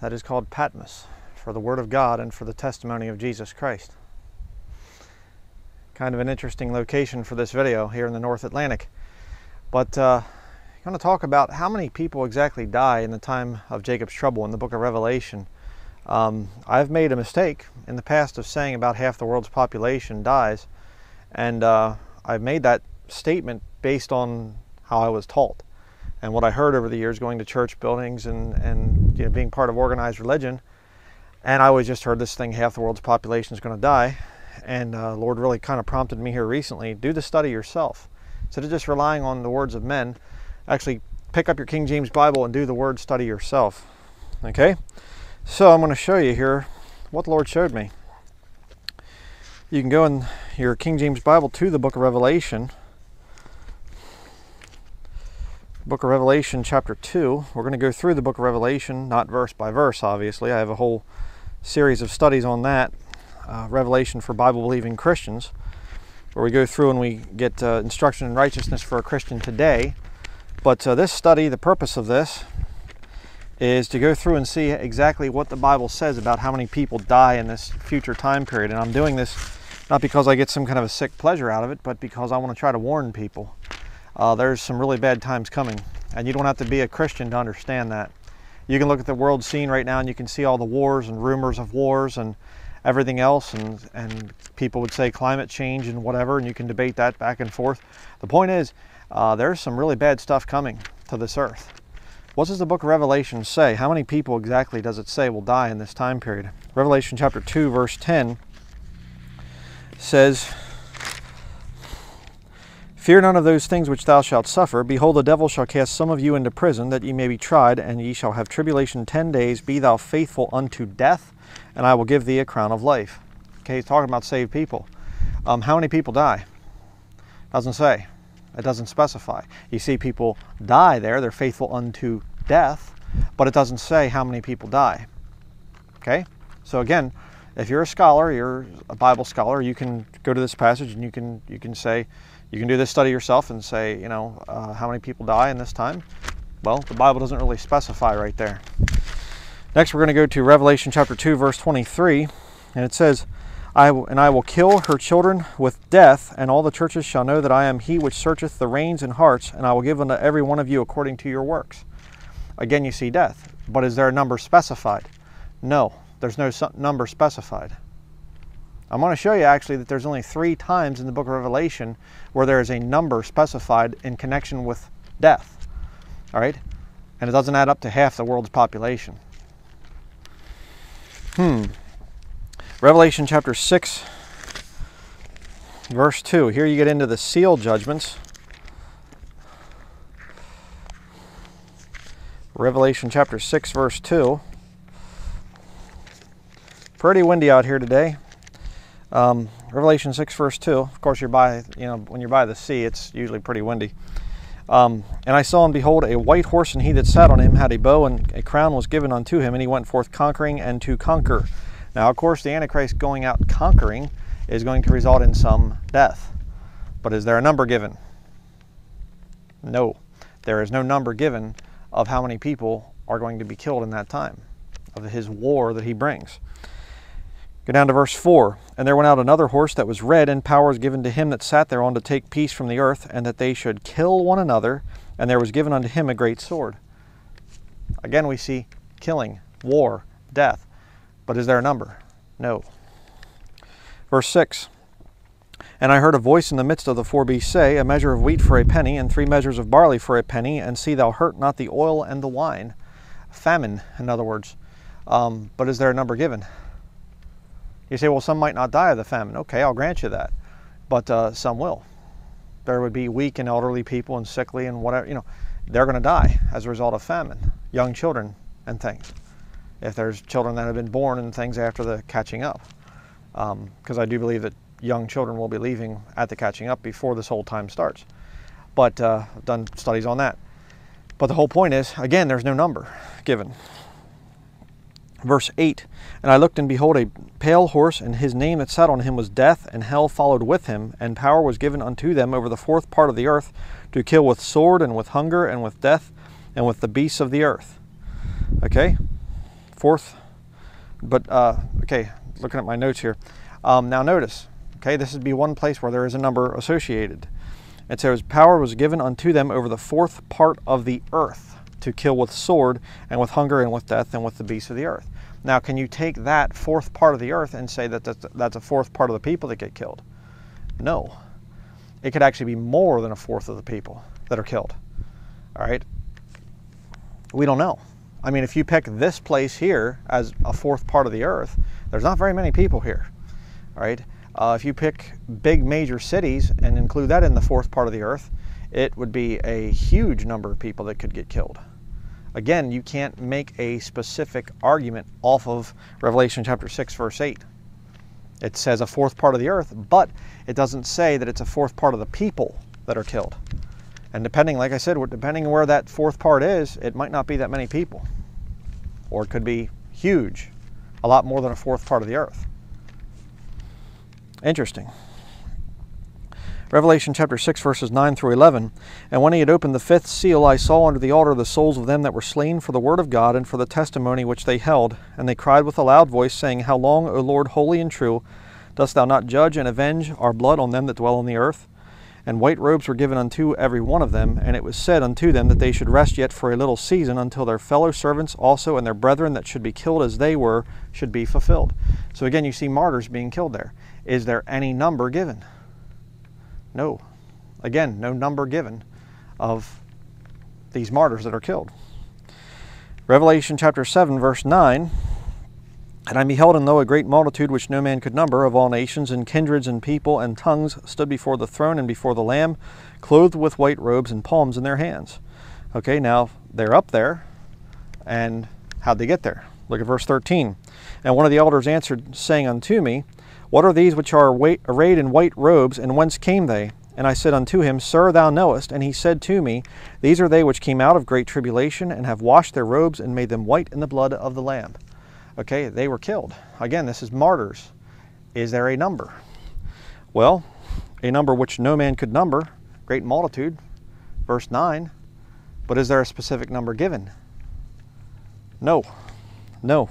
that is called Patmos for the Word of God and for the testimony of Jesus Christ. Kind of an interesting location for this video here in the North Atlantic. But uh, I'm going to talk about how many people exactly die in the time of Jacob's trouble in the book of Revelation. Um, I've made a mistake in the past of saying about half the world's population dies, and uh, I've made that statement based on how I was taught and what I heard over the years going to church buildings and, and you know, being part of organized religion. And I always just heard this thing half the world's population is going to die. And uh, Lord really kind of prompted me here recently do the study yourself. Instead of just relying on the words of men, actually pick up your King James Bible and do the word study yourself. Okay? So I'm going to show you here what the Lord showed me. You can go in your King James Bible to the book of Revelation book of Revelation, chapter 2. We're going to go through the book of Revelation, not verse by verse, obviously. I have a whole series of studies on that, uh, Revelation for Bible believing Christians, where we go through and we get uh, instruction in righteousness for a Christian today. But uh, this study, the purpose of this, is to go through and see exactly what the Bible says about how many people die in this future time period. And I'm doing this not because I get some kind of a sick pleasure out of it, but because I want to try to warn people uh, there's some really bad times coming. And you don't have to be a Christian to understand that. You can look at the world scene right now and you can see all the wars and rumors of wars and everything else. And, and people would say climate change and whatever, and you can debate that back and forth. The point is, uh, there's some really bad stuff coming to this earth. What does the book of Revelation say? How many people exactly does it say will die in this time period? Revelation chapter 2, verse 10 says, Fear none of those things which thou shalt suffer. Behold, the devil shall cast some of you into prison, that ye may be tried, and ye shall have tribulation ten days. Be thou faithful unto death, and I will give thee a crown of life. Okay, he's talking about saved people. Um, how many people die? Doesn't say. It doesn't specify. You see people die there, they're faithful unto death, but it doesn't say how many people die. Okay? So again, if you're a scholar, you're a Bible scholar, you can go to this passage and you can you can say, you can do this study yourself and say, you know, uh, how many people die in this time? Well, the Bible doesn't really specify right there. Next, we're going to go to Revelation chapter 2, verse 23, and it says, I and I will kill her children with death, and all the churches shall know that I am he which searcheth the reins and hearts, and I will give unto every one of you according to your works. Again, you see death. But is there a number specified? No, there's no number specified. I'm going to show you actually that there's only three times in the book of Revelation where there is a number specified in connection with death. All right? And it doesn't add up to half the world's population. Hmm. Revelation chapter 6, verse 2. Here you get into the seal judgments. Revelation chapter 6, verse 2. Pretty windy out here today. Um, Revelation 6, verse 2. Of course, you're by, you know, when you're by the sea, it's usually pretty windy. Um, and I saw and behold a white horse, and he that sat on him had a bow, and a crown was given unto him, and he went forth conquering and to conquer. Now, of course, the Antichrist going out conquering is going to result in some death. But is there a number given? No. There is no number given of how many people are going to be killed in that time, of his war that he brings. Go down to verse 4. And there went out another horse that was red, and power was given to him that sat thereon to take peace from the earth, and that they should kill one another, and there was given unto him a great sword. Again, we see killing, war, death. But is there a number? No. Verse 6. And I heard a voice in the midst of the four beasts say, A measure of wheat for a penny, and three measures of barley for a penny, and see thou hurt not the oil and the wine. Famine, in other words. Um, but is there a number given? You say, well, some might not die of the famine. Okay, I'll grant you that. But uh, some will. There would be weak and elderly people and sickly and whatever, you know, they're going to die as a result of famine. Young children and things. If there's children that have been born and things after the catching up. Because um, I do believe that young children will be leaving at the catching up before this whole time starts. But uh, I've done studies on that. But the whole point is, again, there's no number given. Verse 8 And I looked, and behold, a pale horse, and his name that sat on him was Death, and hell followed with him, and power was given unto them over the fourth part of the earth to kill with sword, and with hunger, and with death, and with the beasts of the earth. Okay, fourth, but uh, okay, looking at my notes here. Um, now notice, okay, this would be one place where there is a number associated. It says, Power was given unto them over the fourth part of the earth to kill with sword and with hunger and with death and with the beasts of the earth. Now, can you take that fourth part of the earth and say that that's, a fourth part of the people that get killed? No. It could actually be more than a fourth of the people that are killed. All right? We don't know. I mean, if you pick this place here as a fourth part of the earth, there's not very many people here. All right? Uh, if you pick big major cities and include that in the fourth part of the earth, it would be a huge number of people that could get killed. Again, you can't make a specific argument off of Revelation chapter 6, verse 8. It says a fourth part of the earth, but it doesn't say that it's a fourth part of the people that are killed. And depending, like I said, depending on where that fourth part is, it might not be that many people. Or it could be huge, a lot more than a fourth part of the earth. Interesting. Revelation chapter 6, verses 9 through 11. And when he had opened the fifth seal, I saw under the altar the souls of them that were slain for the word of God and for the testimony which they held. And they cried with a loud voice, saying, How long, O Lord, holy and true, dost thou not judge and avenge our blood on them that dwell on the earth? And white robes were given unto every one of them, and it was said unto them that they should rest yet for a little season until their fellow servants also and their brethren that should be killed as they were should be fulfilled. So again, you see martyrs being killed there. Is there any number given? No. Again, no number given of these martyrs that are killed. Revelation chapter 7, verse 9 And I beheld and lo a great multitude which no man could number, of all nations and kindreds and people and tongues, stood before the throne and before the Lamb, clothed with white robes and palms in their hands. Okay, now they're up there, and how'd they get there? Look at verse 13. And one of the elders answered, saying unto me, what are these which are arrayed in white robes, and whence came they? And I said unto him, Sir, thou knowest. And he said to me, These are they which came out of great tribulation, and have washed their robes, and made them white in the blood of the Lamb. Okay, they were killed. Again, this is martyrs. Is there a number? Well, a number which no man could number, great multitude, verse 9. But is there a specific number given? No. No.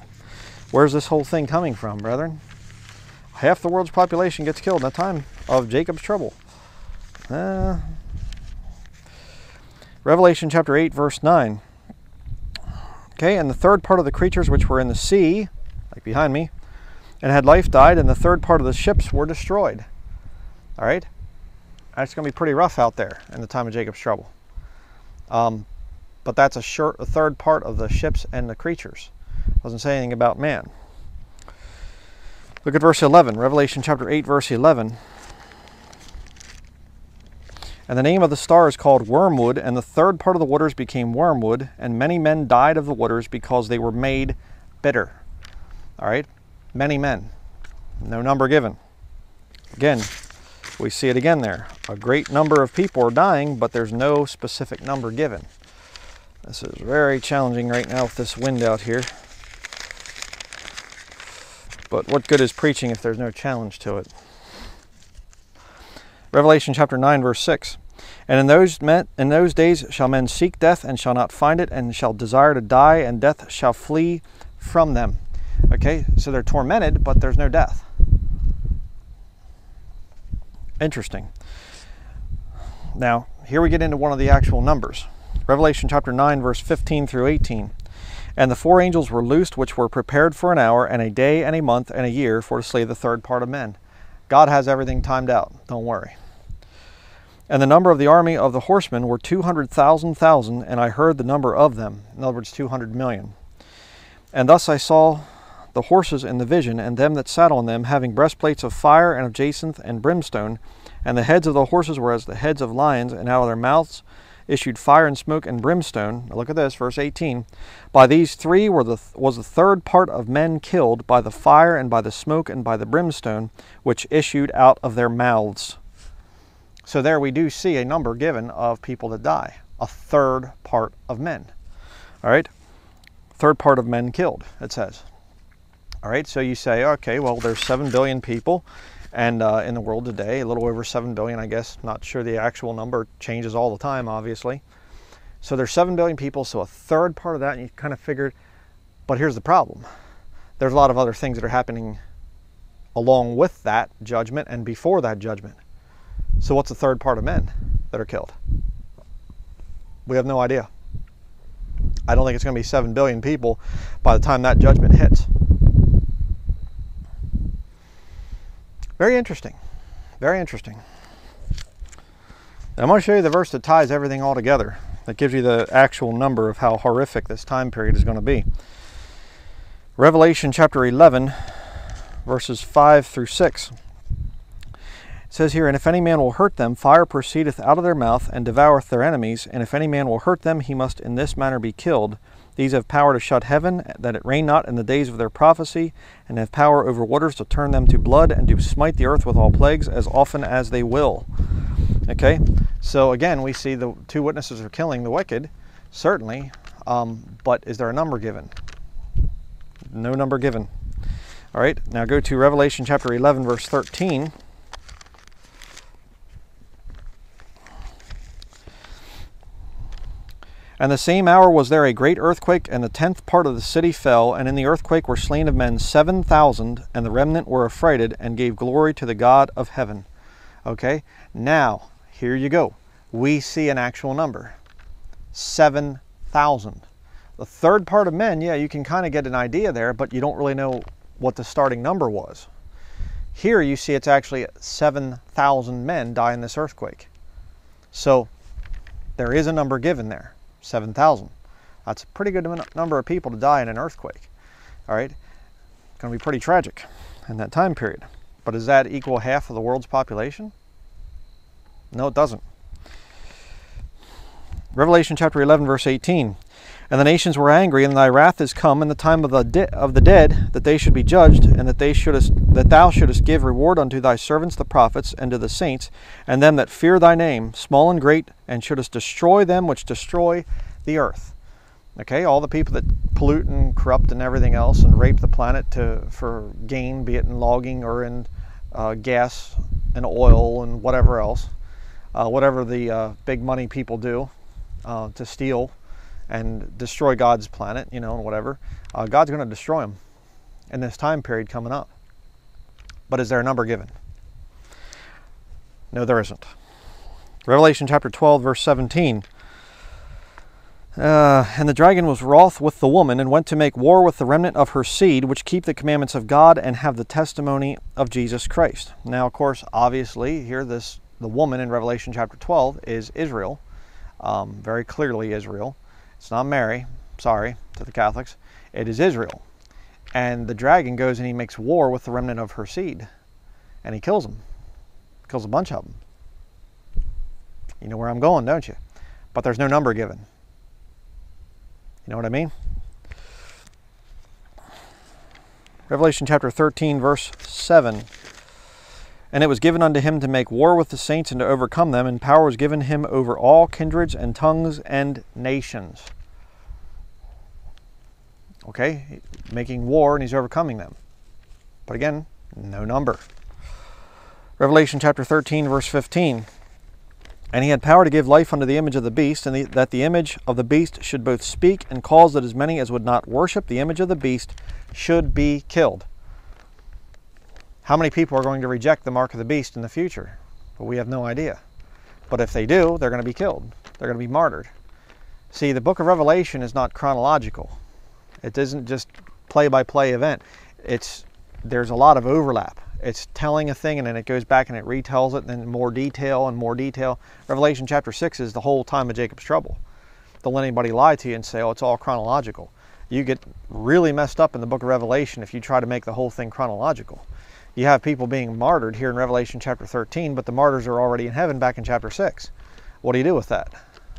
Where's this whole thing coming from, brethren? Half the world's population gets killed in the time of Jacob's trouble. Uh, Revelation chapter 8, verse 9. Okay, and the third part of the creatures which were in the sea, like behind me, and had life died, and the third part of the ships were destroyed. All right? That's going to be pretty rough out there in the time of Jacob's trouble. Um, but that's a, short, a third part of the ships and the creatures. Doesn't say anything about man. Look at verse 11, Revelation chapter 8, verse 11. And the name of the star is called Wormwood, and the third part of the waters became wormwood, and many men died of the waters because they were made bitter. All right? Many men. No number given. Again, we see it again there. A great number of people are dying, but there's no specific number given. This is very challenging right now with this wind out here. But what good is preaching if there's no challenge to it? Revelation chapter 9, verse 6. And in those, men, in those days shall men seek death and shall not find it, and shall desire to die, and death shall flee from them. Okay, so they're tormented, but there's no death. Interesting. Now, here we get into one of the actual numbers. Revelation chapter 9, verse 15 through 18. And the four angels were loosed, which were prepared for an hour, and a day, and a month, and a year, for to slay the third part of men. God has everything timed out. Don't worry. And the number of the army of the horsemen were 200,000 thousand, and I heard the number of them. In other words, 200 million. And thus I saw the horses in the vision, and them that sat on them, having breastplates of fire and of jacinth and brimstone. And the heads of the horses were as the heads of lions, and out of their mouths issued fire and smoke and brimstone. Now look at this, verse 18. By these three were the, was the third part of men killed by the fire and by the smoke and by the brimstone, which issued out of their mouths. So there we do see a number given of people that die. A third part of men. All right? Third part of men killed, it says. All right, so you say, okay, well, there's 7 billion people and uh, in the world today, a little over 7 billion, I guess. Not sure the actual number changes all the time, obviously. So there's 7 billion people, so a third part of that, and you kind of figured But here's the problem there's a lot of other things that are happening along with that judgment and before that judgment. So, what's the third part of men that are killed? We have no idea. I don't think it's going to be 7 billion people by the time that judgment hits. Very interesting. Very interesting. And I'm going to show you the verse that ties everything all together, that gives you the actual number of how horrific this time period is going to be. Revelation chapter 11, verses 5 through 6. It says here, And if any man will hurt them, fire proceedeth out of their mouth, and devoureth their enemies. And if any man will hurt them, he must in this manner be killed. These have power to shut heaven, that it rain not in the days of their prophecy, and have power over waters to turn them to blood, and to smite the earth with all plagues as often as they will. Okay, so again, we see the two witnesses are killing the wicked, certainly, um, but is there a number given? No number given. All right, now go to Revelation chapter 11, verse 13. And the same hour was there a great earthquake, and the tenth part of the city fell, and in the earthquake were slain of men seven thousand, and the remnant were affrighted, and gave glory to the God of heaven. Okay, now here you go. We see an actual number 7,000. The third part of men, yeah, you can kind of get an idea there, but you don't really know what the starting number was. Here you see it's actually 7,000 men die in this earthquake. So there is a number given there 7,000. That's a pretty good number of people to die in an earthquake. All right, going to be pretty tragic in that time period. But does that equal half of the world's population? No, it doesn't. Revelation chapter 11, verse 18. And the nations were angry, and thy wrath is come, in the time of the de- of the dead, that they should be judged, and that they shouldest that thou shouldest give reward unto thy servants the prophets, and to the saints, and them that fear thy name, small and great, and shouldest destroy them which destroy the earth. Okay, all the people that pollute and corrupt and everything else, and rape the planet to for gain, be it in logging or in uh, gas and oil and whatever else, uh, whatever the uh, big money people do uh, to steal and destroy God's planet, you know, and whatever, uh, God's going to destroy them in this time period coming up. But is there a number given? No, there isn't. Revelation chapter 12, verse 17. Uh, and the dragon was wroth with the woman and went to make war with the remnant of her seed, which keep the commandments of God and have the testimony of Jesus Christ. Now, of course, obviously, here this the woman in Revelation chapter 12 is Israel, um, very clearly Israel. It's not Mary, sorry to the Catholics. It is Israel. And the dragon goes and he makes war with the remnant of her seed. And he kills them. Kills a bunch of them. You know where I'm going, don't you? But there's no number given. You know what I mean? Revelation chapter 13, verse 7. And it was given unto him to make war with the saints and to overcome them, and power was given him over all kindreds and tongues and nations. Okay, making war and he's overcoming them. But again, no number. Revelation chapter 13, verse 15. And he had power to give life unto the image of the beast, and the, that the image of the beast should both speak and cause that as many as would not worship the image of the beast should be killed. How many people are going to reject the mark of the beast in the future? Well, we have no idea. But if they do, they're going to be killed. They're going to be martyred. See, the book of Revelation is not chronological. It isn't just play-by-play event. It's there's a lot of overlap. It's telling a thing and then it goes back and it retells it and then more detail and more detail. Revelation chapter 6 is the whole time of Jacob's trouble. Don't let anybody lie to you and say, oh, it's all chronological. You get really messed up in the book of Revelation if you try to make the whole thing chronological you have people being martyred here in Revelation chapter 13, but the martyrs are already in heaven back in chapter 6. What do you do with that?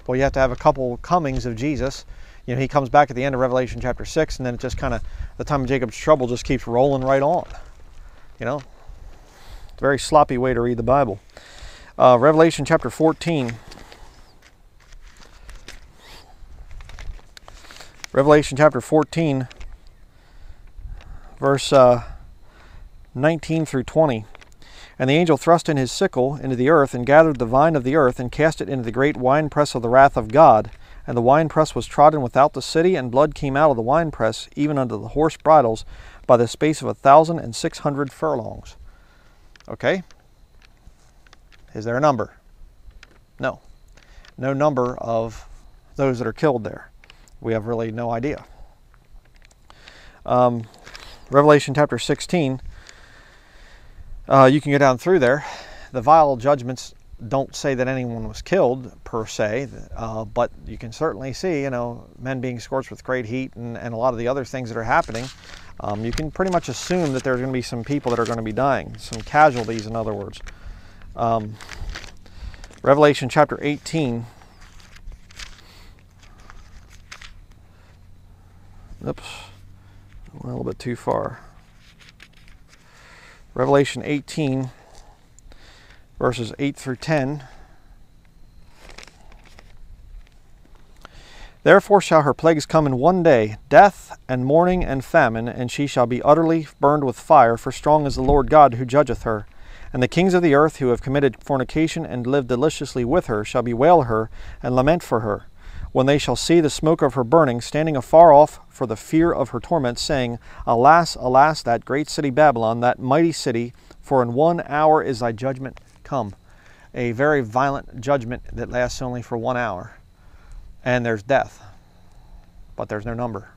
Well, you have to have a couple comings of Jesus. You know, he comes back at the end of Revelation chapter 6, and then it just kind of, the time of Jacob's trouble just keeps rolling right on. You know, very sloppy way to read the Bible. Uh, Revelation chapter 14. Revelation chapter 14, verse. Uh, 19 through 20. And the angel thrust in his sickle into the earth, and gathered the vine of the earth, and cast it into the great winepress of the wrath of God. and the winepress was trodden without the city, and blood came out of the winepress, even unto the horse bridles, by the space of a thousand and six hundred furlongs. Okay? Is there a number? No. No number of those that are killed there. We have really no idea. Um, Revelation chapter 16, uh, you can go down through there. The vial judgments don't say that anyone was killed per se, uh, but you can certainly see, you know, men being scorched with great heat and, and a lot of the other things that are happening. Um, you can pretty much assume that there's going to be some people that are going to be dying, some casualties, in other words. Um, Revelation chapter 18. Oops, a little bit too far. Revelation 18 verses 8 through 10. Therefore shall her plagues come in one day, death and mourning and famine, and she shall be utterly burned with fire, for strong is the Lord God who judgeth her. And the kings of the earth who have committed fornication and lived deliciously with her shall bewail her and lament for her, when they shall see the smoke of her burning, standing afar off for the fear of her torment, saying, Alas, alas, that great city Babylon, that mighty city, for in one hour is thy judgment come a very violent judgment that lasts only for one hour. And there's death, but there's no number.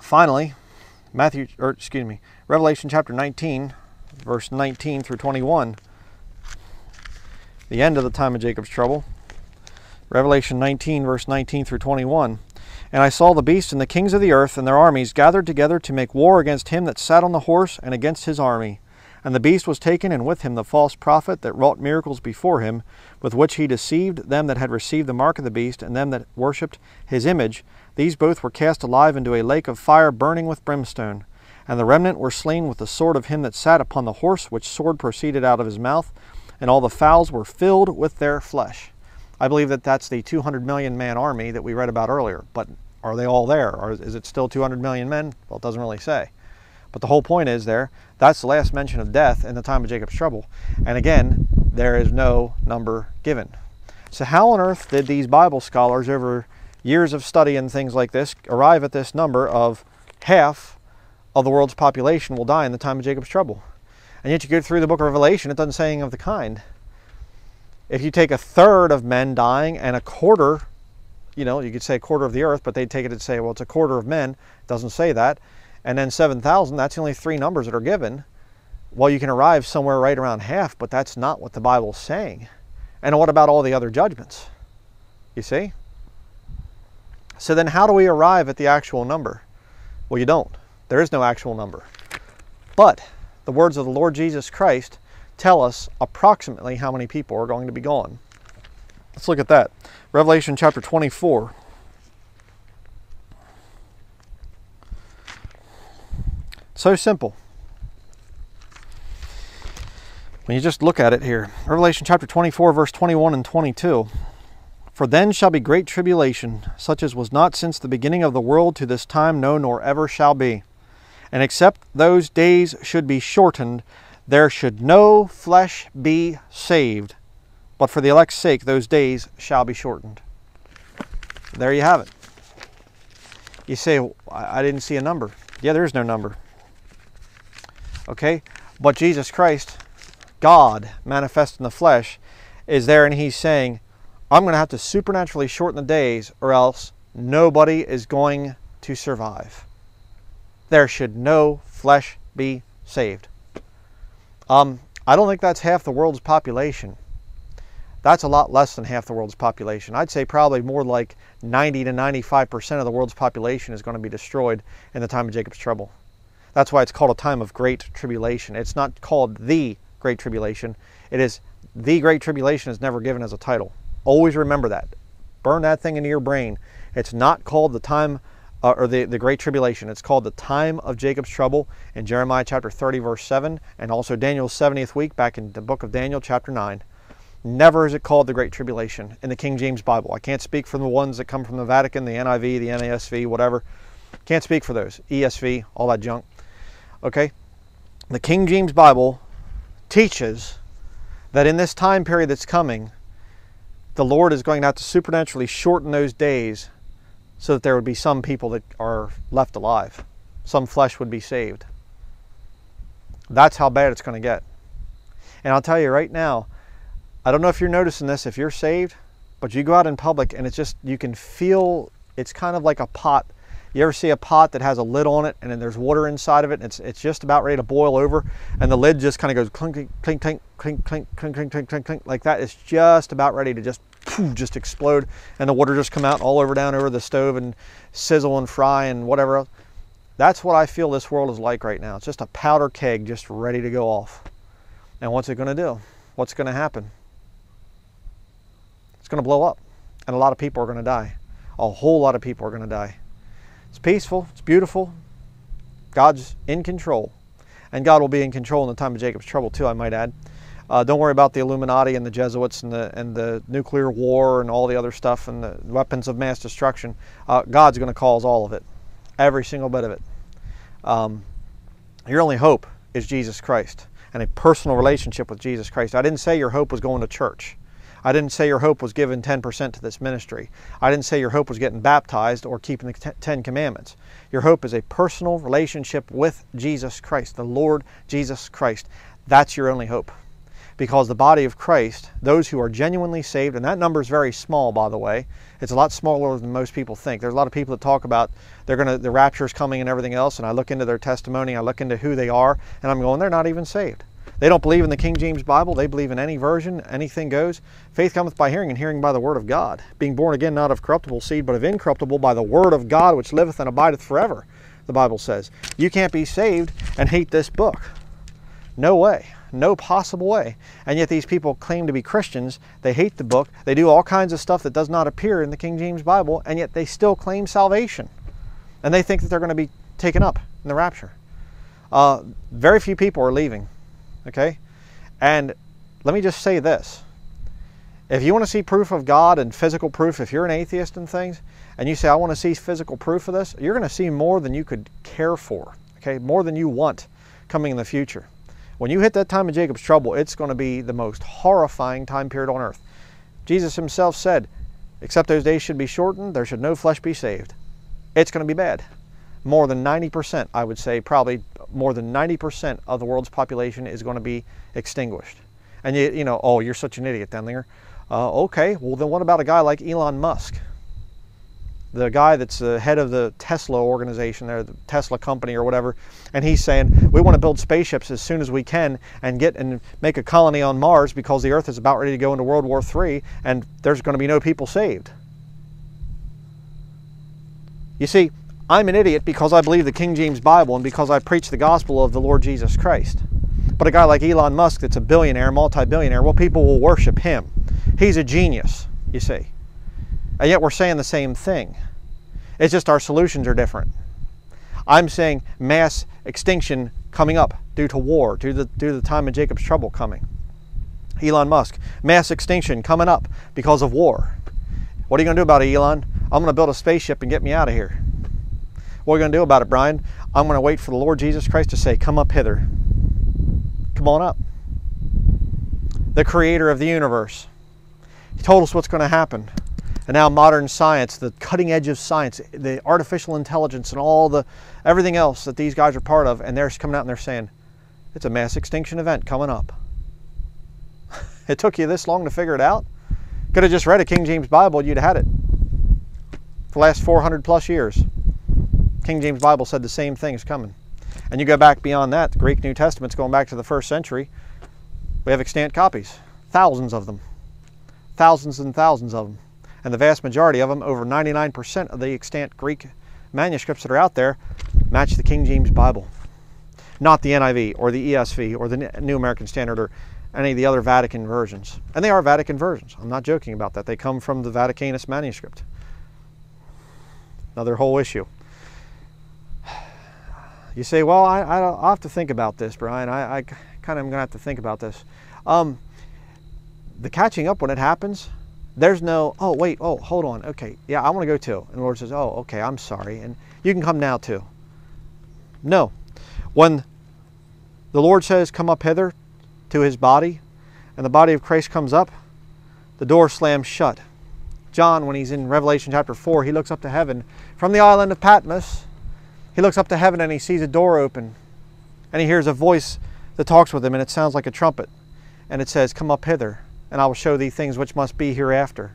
Finally, Matthew, or excuse me, Revelation chapter 19, verse 19 through 21, the end of the time of Jacob's trouble. Revelation 19, verse 19 through 21. And I saw the beast and the kings of the earth and their armies gathered together to make war against him that sat on the horse and against his army. And the beast was taken, and with him the false prophet that wrought miracles before him, with which he deceived them that had received the mark of the beast, and them that worshipped his image. These both were cast alive into a lake of fire burning with brimstone. And the remnant were slain with the sword of him that sat upon the horse, which sword proceeded out of his mouth, and all the fowls were filled with their flesh. I believe that that's the 200 million man army that we read about earlier, but are they all there? Or is it still 200 million men? Well, it doesn't really say. But the whole point is there, that's the last mention of death in the time of Jacob's trouble. And again, there is no number given. So, how on earth did these Bible scholars, over years of study and things like this, arrive at this number of half of the world's population will die in the time of Jacob's trouble? And yet, you go through the book of Revelation, it doesn't say anything of the kind. If you take a third of men dying and a quarter, you know, you could say a quarter of the earth, but they'd take it and say, well, it's a quarter of men. It doesn't say that and then 7,000, that's the only three numbers that are given. Well, you can arrive somewhere right around half, but that's not what the Bible's saying. And what about all the other judgments? You see? So then how do we arrive at the actual number? Well, you don't. There is no actual number. But the words of the Lord Jesus Christ tell us approximately how many people are going to be gone. Let's look at that. Revelation chapter 24. So simple. When you just look at it here, Revelation chapter 24, verse 21 and 22. For then shall be great tribulation, such as was not since the beginning of the world to this time, no, nor ever shall be. And except those days should be shortened, there should no flesh be saved. But for the elect's sake, those days shall be shortened. There you have it. You say, I didn't see a number. Yeah, there is no number. Okay? But Jesus Christ, God manifest in the flesh, is there and he's saying, I'm going to have to supernaturally shorten the days or else nobody is going to survive. There should no flesh be saved. Um, I don't think that's half the world's population. That's a lot less than half the world's population. I'd say probably more like 90 to 95% of the world's population is going to be destroyed in the time of Jacob's trouble. That's why it's called a time of great tribulation. It's not called the Great Tribulation. It is the Great Tribulation is never given as a title. Always remember that. Burn that thing into your brain. It's not called the time uh, or the, the Great Tribulation. It's called the time of Jacob's trouble in Jeremiah chapter 30, verse 7, and also Daniel's 70th week back in the book of Daniel, chapter 9. Never is it called the Great Tribulation in the King James Bible. I can't speak for the ones that come from the Vatican, the NIV, the NASV, whatever. Can't speak for those. ESV, all that junk. Okay? The King James Bible teaches that in this time period that's coming, the Lord is going to have to supernaturally shorten those days so that there would be some people that are left alive. Some flesh would be saved. That's how bad it's going to get. And I'll tell you right now, I don't know if you're noticing this, if you're saved, but you go out in public and it's just, you can feel it's kind of like a pot. You ever see a pot that has a lid on it and then there's water inside of it and it's, it's just about ready to boil over and the lid just kind of goes clink, clink, clink, clink, clink, clink, clink, clink, clink, clink, clink like that. It's just about ready to just poof, just explode and the water just come out all over down over the stove and sizzle and fry and whatever else. That's what I feel this world is like right now. It's just a powder keg just ready to go off. And what's it going to do? What's going to happen? It's going to blow up. And a lot of people are going to die. A whole lot of people are going to die. It's peaceful. It's beautiful. God's in control. And God will be in control in the time of Jacob's trouble, too, I might add. Uh, don't worry about the Illuminati and the Jesuits and the, and the nuclear war and all the other stuff and the weapons of mass destruction. Uh, God's going to cause all of it, every single bit of it. Um, your only hope is Jesus Christ and a personal relationship with Jesus Christ. I didn't say your hope was going to church. I didn't say your hope was giving 10% to this ministry. I didn't say your hope was getting baptized or keeping the Ten Commandments. Your hope is a personal relationship with Jesus Christ, the Lord Jesus Christ. That's your only hope. Because the body of Christ, those who are genuinely saved, and that number is very small, by the way, it's a lot smaller than most people think. There's a lot of people that talk about they're gonna the rapture is coming and everything else, and I look into their testimony, I look into who they are, and I'm going, they're not even saved. They don't believe in the King James Bible. They believe in any version, anything goes. Faith cometh by hearing, and hearing by the word of God. Being born again, not of corruptible seed, but of incorruptible, by the word of God, which liveth and abideth forever, the Bible says. You can't be saved and hate this book. No way. No possible way. And yet these people claim to be Christians. They hate the book. They do all kinds of stuff that does not appear in the King James Bible, and yet they still claim salvation. And they think that they're going to be taken up in the rapture. Uh, very few people are leaving. Okay? And let me just say this. If you want to see proof of God and physical proof, if you're an atheist and things, and you say, I want to see physical proof of this, you're going to see more than you could care for. Okay? More than you want coming in the future. When you hit that time of Jacob's trouble, it's going to be the most horrifying time period on earth. Jesus himself said, except those days should be shortened, there should no flesh be saved. It's going to be bad. More than 90%, I would say, probably more than 90% of the world's population is going to be extinguished. And you, you know, oh, you're such an idiot, Denlinger. Uh, okay, well then what about a guy like Elon Musk? The guy that's the head of the Tesla organization there, the Tesla company or whatever, and he's saying we want to build spaceships as soon as we can and get and make a colony on Mars because the Earth is about ready to go into World War III and there's going to be no people saved. You see, I'm an idiot because I believe the King James Bible and because I preach the gospel of the Lord Jesus Christ. But a guy like Elon Musk that's a billionaire, multi-billionaire, well, people will worship him. He's a genius, you see. And yet we're saying the same thing. It's just our solutions are different. I'm saying mass extinction coming up due to war, due to, the, due to the time of Jacob's trouble coming. Elon Musk, mass extinction coming up because of war. What are you going to do about it, Elon? I'm going to build a spaceship and get me out of here. What are you going to do about it, Bryan? I'm going to wait for the Lord Jesus Christ to say, Come up hither. Come on up. The creator of the universe. He told us what's going to happen and now modern science, the cutting edge of science, the artificial intelligence and all the everything else that these guys are part of, and they're coming out and they're saying, it's a mass extinction event coming up. it took you this long to figure it out? Could have just read a King James Bible, you'd have had it. For the last 400 plus years. King James Bible said the same thing is coming. And you go back beyond that, the Greek New Testament's going back to the first century. We have extant copies, thousands of them, thousands and thousands of them and the vast majority of them, over 99% of the extant Greek manuscripts that are out there, match the King James Bible. Not the NIV or the ESV or the New American Standard or any of the other Vatican versions. And they are Vatican versions. I'm not joking about that. They come from the Vaticanus manuscript. Another whole issue. You say, well, I, I, will have to think about this, Bryan. I, I kind of am going to have to think about this. Um, the catching up when it happens, there's no, oh, wait, oh, hold on. Okay, yeah, I want to go too. And the Lord says, oh, okay, I'm sorry. And you can come now too. No. When the Lord says, come up hither to his body, and the body of Christ comes up, the door slams shut. John, when he's in Revelation chapter 4, he looks up to heaven. From the island of Patmos, he looks up to heaven and he sees a door open. And he hears a voice that talks with him, and it sounds like a trumpet. And it says, Come up hither, and I will show thee things which must be hereafter.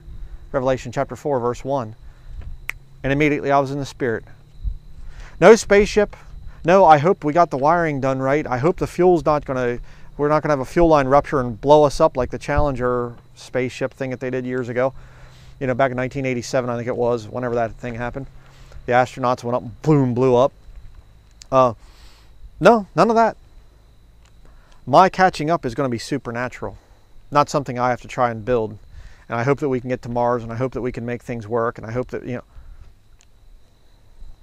Revelation chapter 4, verse 1. And immediately I was in the Spirit. No spaceship. No, I hope we got the wiring done right. I hope the fuel's not going to, we're not going to have a fuel line rupture and blow us up like the Challenger spaceship thing that they did years ago. You know, back in 1987, I think it was, whenever that thing happened. The astronauts went up and boom, blew up. Uh, no, none of that. My catching up is going to be supernatural, not something I have to try and build. And I hope that we can get to Mars and I hope that we can make things work and I hope that, you know,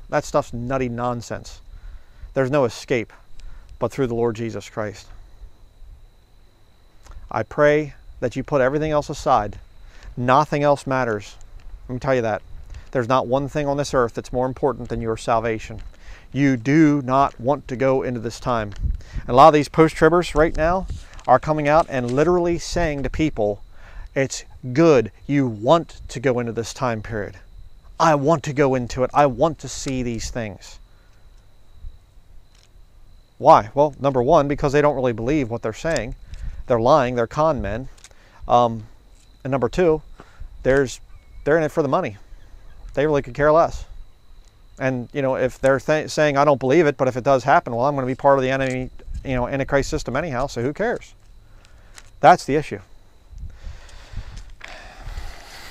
that stuff's nutty nonsense. There's no escape but through the Lord Jesus Christ. I pray that you put everything else aside. Nothing else matters. Let me tell you that. There's not one thing on this earth that's more important than your salvation. You do not want to go into this time. And a lot of these post tribbers right now are coming out and literally saying to people, it's good. You want to go into this time period. I want to go into it. I want to see these things. Why? Well, number one, because they don't really believe what they're saying. They're lying. They're con men. Um, and number two, there's they're in it for the money. They really could care less. And you know, if they're th- saying I don't believe it, but if it does happen, well, I'm going to be part of the enemy, you know, Antichrist system anyhow. So who cares? That's the issue.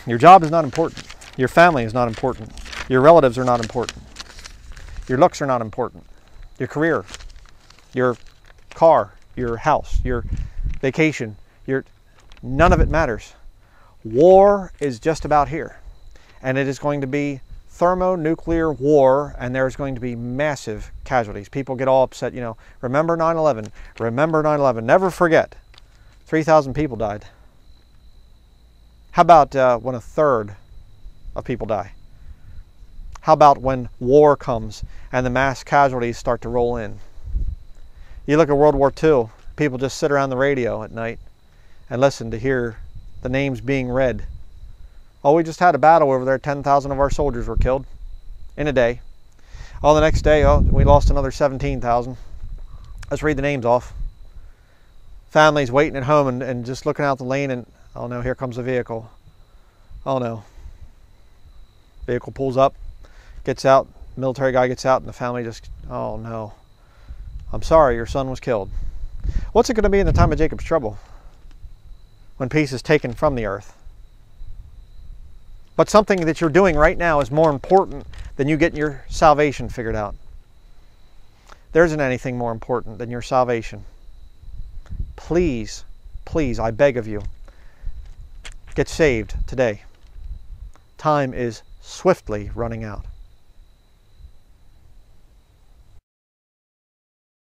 Your job is not important. Your family is not important. Your relatives are not important. Your looks are not important. Your career, your car, your house, your vacation, your none of it matters. War is just about here. And it is going to be thermonuclear war and there's going to be massive casualties. People get all upset, you know, remember 9/11, remember 9/11, never forget. 3,000 people died. How about uh, when a third of people die? How about when war comes and the mass casualties start to roll in? You look at World War II, people just sit around the radio at night and listen to hear the names being read. Oh, we just had a battle over there. 10,000 of our soldiers were killed in a day. Oh, the next day, oh, we lost another 17,000. Let's read the names off. Families waiting at home and, and just looking out the lane and, oh no, here comes a vehicle. Oh no, Vehicle pulls up, gets out, military guy gets out, and the family just, oh no. I'm sorry, your son was killed. What's it going to be in the time of Jacob's trouble? When peace is taken from the earth. But something that you're doing right now is more important than you getting your salvation figured out. There isn't anything more important than your salvation. Please, please, I beg of you, get saved today. Time is swiftly running out.